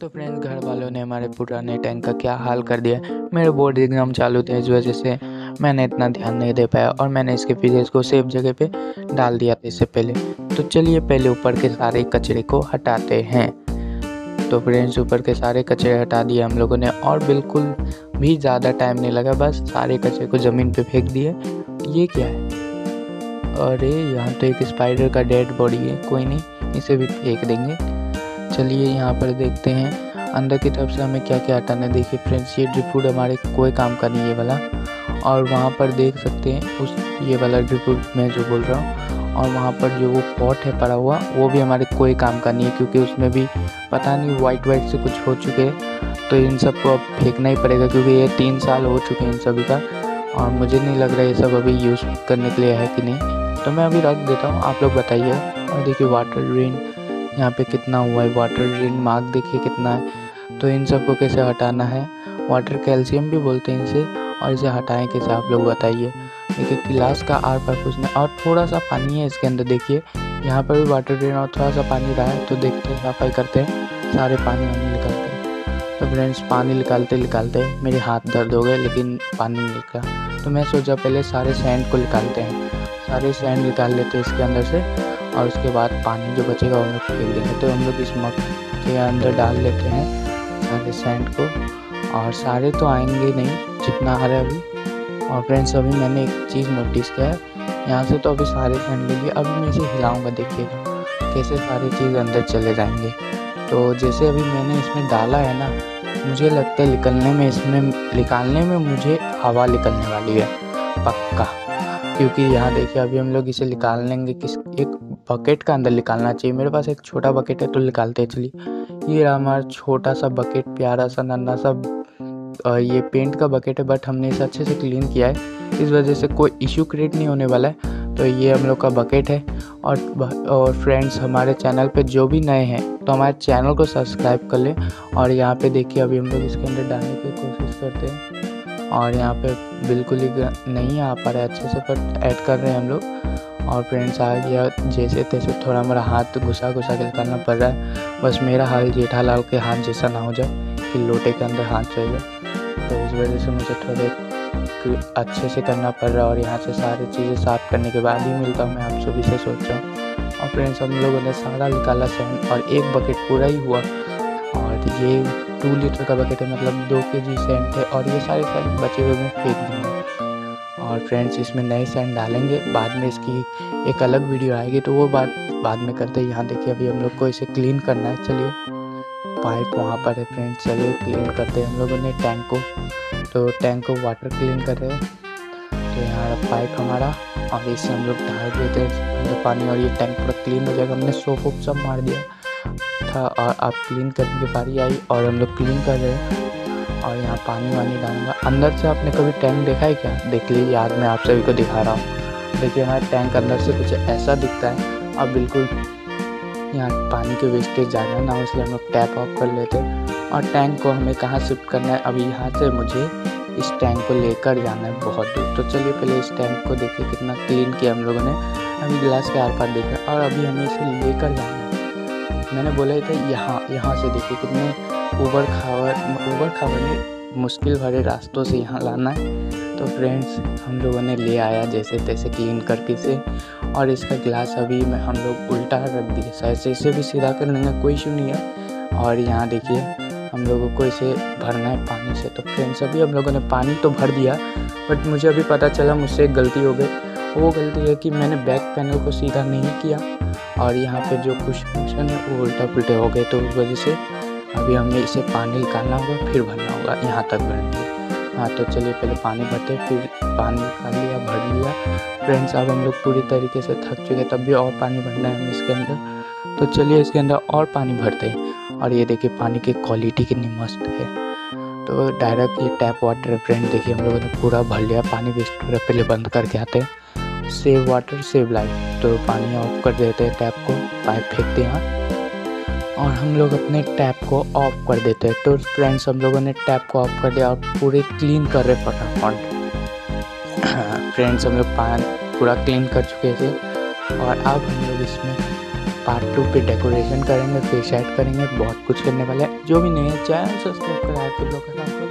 तो फ्रेंड्स घर वालों ने हमारे पुराने टैंक का क्या हाल कर दिया? मेरे बोर्ड एग्ज़ाम चालू थे, इस वजह से मैंने इतना ध्यान नहीं दे पाया और मैंने इसके पीछे को सेफ़ जगह पे डाल दिया था इससे पहले। तो चलिए पहले ऊपर के सारे कचरे को हटाते हैं। तो फ्रेंड्स ऊपर के सारे कचरे हटा दिए हम लोगों ने और बिल्कुल भी ज़्यादा टाइम नहीं लगा, बस सारे कचरे को ज़मीन पर फेंक दिए। ये क्या है? अरे, यहाँ तो एक स्पाइडर का डेड बॉडी है, कोई नहीं, इसे भी फेंक देंगे। चलिए यहाँ पर देखते हैं। अंदर की तरफ़ से हमें क्या क्या हटाना है? देखिए फ्रेंड्स ये ड्रिप फ़ूड हमारे कोई काम का नहीं ये वाला। और वहाँ पर देख सकते हैं उस ये वाला ड्रिप फ़ूड मैं जो बोल रहा हूँ। और वहाँ पर जो वो पॉट है पड़ा हुआ, वो भी हमारे कोई काम का नहीं है क्योंकि उसमें भी पता नहीं वाइट वाइट से कुछ हो चुके हैं। तो इन सबको अब फेंकना ही पड़ेगा क्योंकि ये तीन साल हो चुके हैं इन सभी का। और मुझे नहीं लग रहा ये सब अभी यूज़ करने के लिए है कि नहीं। तो मैं अभी रख देता हूँ, आप लोग बताइए। और देखिए वाटर ड्रेन यहाँ पे कितना हुआ है? वाटर ड्रेन मार्क देखिए कितना है। तो इन सबको कैसे हटाना है? वाटर कैल्शियम भी बोलते हैं इसे और इसे हटाएँ कैसे? आप लोग बताइए। देखिए, गिलास का आर पर कुछ नहीं और थोड़ा सा पानी है इसके अंदर देखिए। यहाँ पर भी वाटर ड्रेन और थोड़ा सा पानी रहा है तो देखते हैं, सफ़ाई करते हैं। सारे पानी वानी निकलते हैं। तो फ्रेंड्स पानी निकालते निकालते मेरे हाथ दर्द हो गए, लेकिन पानी नहीं निकला। तो मैं सोचा पहले सारे सैंड को निकालते हैं। सारे सैंड निकाल लेते हैं इसके अंदर से। और उसके बाद पानी जो बचेगा वो लोग फेंक देंगे। तो हम लोग इस मग के अंदर डाल लेते हैं सारे सैंड को। और सारे तो आएँगे नहीं, जितना आ रहा है अभी। और फ्रेंड्स अभी मैंने एक चीज़ नोटिस किया है। यहाँ से तो अभी सारे सैंड ले लिए अभी मैं इसे हिलाऊँगा, देखिएगा, कैसे सारी चीज़ अंदर चले जाएँगे। तो जैसे अभी मैंने इसमें डाला है ना, मुझे लगता है निकलने में इसमें, निकालने में मुझे हवा निकलने वाली है, पक्का। क्योंकि यहाँ देखिए, अभी हम लोग इसे निकाल लेंगे किस, एक बकेट का अंदर निकालना चाहिए। मेरे पास एक छोटा बकेट है तो निकालते चलिए। ये रहा हमारा छोटा सा बकेट प्यारा सा, नन्ना सा ये पेंट का बकेट है बट हमने इसे अच्छे से क्लीन किया है। इस वजह से कोई इशू क्रिएट नहीं होने वाला है। तो ये हम लोग का बकेट है। और और फ्रेंड्स हमारे चैनल पे जो भी नए हैं तो हमारे चैनल को सब्सक्राइब कर लें। और यहाँ पे देखिए, अभी हम लोग इसके अंदर डालने की कोशिश करते हैं। और यहाँ पे बिल्कुल ही नहीं आ पा रहा है अच्छे से पर ऐड कर रहे हैं हम लोग। और फ्रेंड्स आ गया जैसे तैसे थोड़ा मेरा हाथ घुसा घुसा के निकालना पड़ रहा है। बस मेरा हाल जेठालाल के हाथ जैसा ना हो जाए, कि लोटे के अंदर हाथ चल जाए। तो इस वजह से मुझे थोड़े अच्छे से करना पड़ रहा है और यहाँ से सारी चीज़ें साफ़ करने के बाद ही मिलता हूँ मैं आप सभी से सोच रहा हूँ। और फ्रेंड्स, हम लोगों ने सारा निकाला सैंड और एक बकेट पूरा ही हुआ। और ये टू लीटर का बकेट है मतलब दो के जी सेंट है और ये सारे सैंड बचे हुए में फेंक दूँगा और फ्रेंड्स इसमें नए सैंड डालेंगे। बाद में इसकी एक अलग वीडियो आएगी तो वो बात बाद में करते हैं। यहाँ देखिए, अभी हम लोग को इसे क्लीन करना है। चलिए। पाइप वहाँ पर है फ्रेंड्स चलिए क्लीन करते हैं। हम लोगों ने टैंक को तो टैंक को वाटर क्लीन कर रहे हैं। तो यहाँ पाइप हमारा। और इसे हम लोग डाल देते हैं पानी और ये टैंक पूरा क्लीन हो जाएगा। हमने सोप सब मार दिया था और अब क्लीन करने की बारी आई और हम लोग क्लीन कर रहे हैं। और यहाँ पानी वानी डालूँगा। अंदर से आपने कभी टैंक देखा है क्या? देख लीजिए आज मैं आप सभी को दिखा रहा हूँ। देखिए, हमारे टैंक अंदर से कुछ ऐसा दिखता है। अब बिल्कुल यहाँ पानी के वेस्टेज ज़्यादा ना हो, इसलिए हम लोग टैप ऑफ़ कर लेते हैं। और टैंक को हमें कहाँ शिफ्ट करना है? अभी यहाँ से मुझे इस टैंक को लेकर जाना है बहुत दूर। तो चलिए पहले इस टैंक को देखिए कितना क्लीन किया हम लोगों ने। अभी गिलास के आर पार देखा और अभी हमें इसे लेकर जाना है। मैंने बोला था, यहाँ यहाँ से देखिए कितने ऊबर खावर ऊबर खावर में मुश्किल भरे रास्तों से यहाँ लाना है। तो फ्रेंड्स हम लोगों ने ले आया जैसे तैसे क्लीन करके से। और इसका गिलास अभी मैं हम लोग उल्टा रख दिया। शायद से इसे भी सीधा कर लेंगे, कोई इशू नहीं है। और यहाँ देखिए, हम लोगों को इसे भरना है पानी से। तो फ्रेंड्स अभी हम लोगों ने पानी तो भर दिया बट मुझे अभी पता चला मुझसे एक गलती हो गई। वो गलती है कि मैंने बैक पैनल को सीधा नहीं किया। और यहाँ पे जो कुछ फ़ंक्शन है वो उल्टा पुलटे हो गए। तो उस वजह से अभी हमें इसे पानी निकालना होगा, फिर भरना होगा, यहाँ तक भरेंगे हाँ तो चलिए पहले पानी भरते फिर पानी निकाल लिया, भर लिया। फ्रेंड्स, अब हम लोग पूरी तरीके से थक चुके तब भी और पानी भरना है हमें इसके अंदर। तो चलिए इसके अंदर और पानी भरते हैं। और ये देखिए, पानी की क्वालिटी कितनी मस्त है। तो डायरेक्ट ये टैप वाटर फ्रेंड देखिए हम लोगों ने पूरा भर लिया, पानी वेस्ट पहले बंद करके आते हैं। सेव वाटर सेव लाइफ तो पानी ऑफ़ कर देते हैं टैप को पाइप फेंकते हैं। और हम लोग अपने टैप को ऑफ़ कर देते हैं। तो फ्रेंड्स हम लोगों ने टैप को ऑफ़ कर दिया और पूरे क्लीन कर रहे फटाफट। फ्रेंड्स हम लोग पान पूरा क्लीन कर चुके थे। और अब हम लोग इसमें पार्ट टू पे डेकोरेशन करेंगे फेस ऐड करेंगे, बहुत कुछ करने वाले हैं। जो भी नहीं है, चैनल सब्सक्राइब कराया तो लोग